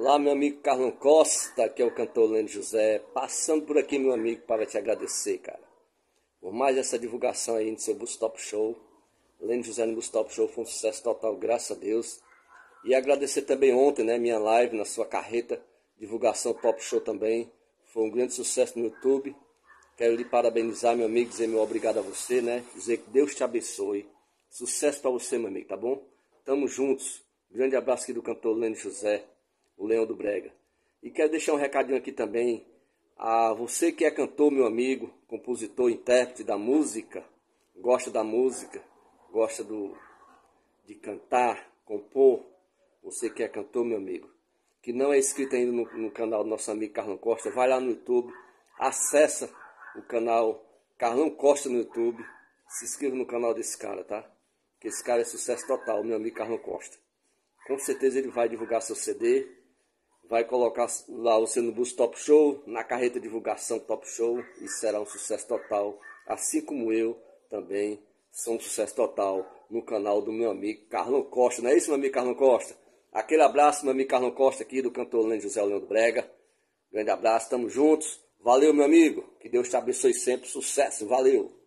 Olá, meu amigo Carlão Costa, que é o cantor Lênin José, passando por aqui, meu amigo, para te agradecer, cara, por mais essa divulgação aí do seu Bustop Show. Lênin José no Bustop Show foi um sucesso total, graças a Deus. E agradecer também ontem, né, minha live na sua carreta, divulgação Top Show também, foi um grande sucesso no YouTube. Quero lhe parabenizar, meu amigo, dizer meu obrigado a você, né, dizer que Deus te abençoe. Sucesso para você, meu amigo, tá bom? Tamo juntos. Grande abraço aqui do cantor Lênin José o Leão do Brega. E quero deixar um recadinho aqui também a você que é cantor, meu amigo, compositor, intérprete da música, gosta da música, gosta do, de cantar, compor, você que é cantor, meu amigo, que não é inscrito ainda no, no canal do nosso amigo Carlão Costa, vai lá no YouTube, acessa o canal Carlão Costa no YouTube, se inscreva no canal desse cara, tá? Que esse cara é sucesso total, meu amigo Carlão Costa. Com certeza ele vai divulgar seu CD, vai colocar lá você no bus Top Show, na carreta divulgação Top Show, e será um sucesso total, assim como eu também sou um sucesso total no canal do meu amigo Carlão Costa. Não é isso, meu amigo Carlão Costa? Aquele abraço, meu amigo Carlão Costa aqui do cantor Lênin José Leandro Brega. Grande abraço, estamos juntos. Valeu, meu amigo. Que Deus te abençoe sempre. Sucesso. Valeu.